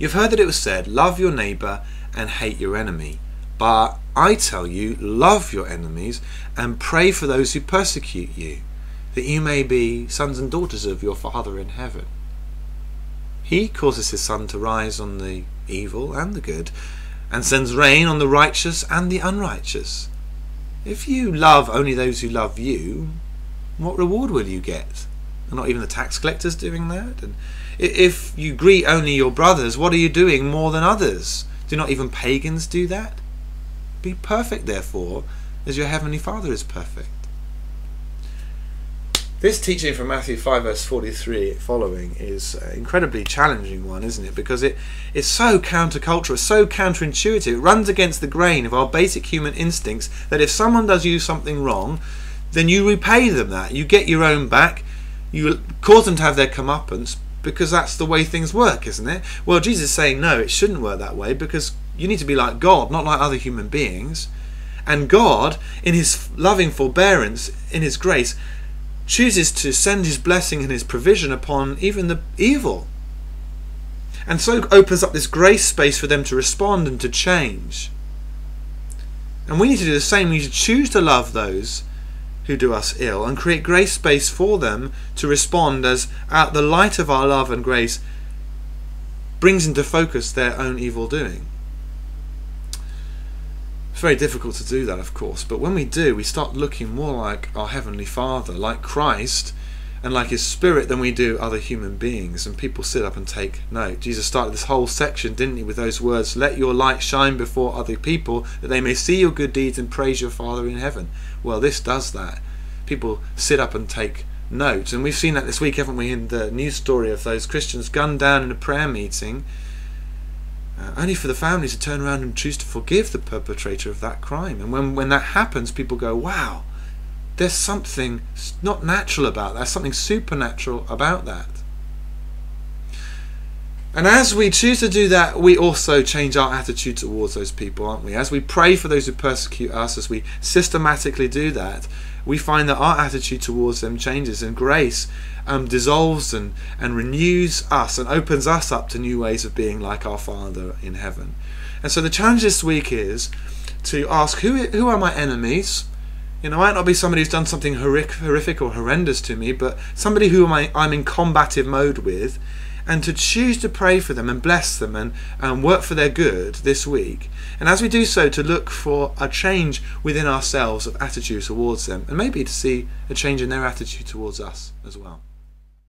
You've heard that it was said, Love your neighbour and hate your enemy. But I tell you, love your enemies and pray for those who persecute you, that you may be sons and daughters of your Father in heaven. He causes his sun to rise on the evil and the good, and sends rain on the righteous and the unrighteous. If you love only those who love you, what reward will you get? And not even the tax collectors doing that? And if you greet only your brothers, what are you doing more than others? Do not even pagans do that? Be perfect, therefore, as your heavenly Father is perfect. This teaching from Matthew 5 verse 43 following is an incredibly challenging one, isn't it? Because it, it's so countercultural, so counterintuitive. It runs against the grain of our basic human instincts that if someone does you something wrong, then you repay them that. You get your own back. You cause them to have their comeuppance because that's the way things work, isn't it? Well, Jesus is saying no, it shouldn't work that way because you need to be like God, not like other human beings. And God, in His loving forbearance, in His grace, chooses to send His blessing and His provision upon even the evil. And so opens up this grace space for them to respond and to change. And we need to do the same. We need to choose to love those who do us ill and create grace space for them to respond as at the light of our love and grace brings into focus their own evil doing. It's very difficult to do that, of course, but when we do, we start looking more like our Heavenly Father, like Christ, and like His Spirit than we do other human beings. And people sit up and take note. Jesus started this whole section, didn't he, with those words Let your light shine before other people, that they may see your good deeds and praise your Father in heaven. Well, this does that. People sit up and take note. And we've seen that this week, haven't we, in the news story of those Christians gunned down in a prayer meeting uh, only for the family to turn around and choose to forgive the perpetrator of that crime. And when, when that happens, people go, wow, there's something not natural about that, something supernatural about that. And as we choose to do that, we also change our attitude towards those people, aren't we? As we pray for those who persecute us, as we systematically do that, we find that our attitude towards them changes and grace um, dissolves and, and renews us and opens us up to new ways of being like our Father in heaven. And so the challenge this week is to ask who, who are my enemies? You know, it might not be somebody who's done something horrific or horrendous to me, but somebody who I'm in combative mode with, and to choose to pray for them and bless them and, and work for their good this week. And as we do so, to look for a change within ourselves of attitude towards them, and maybe to see a change in their attitude towards us as well.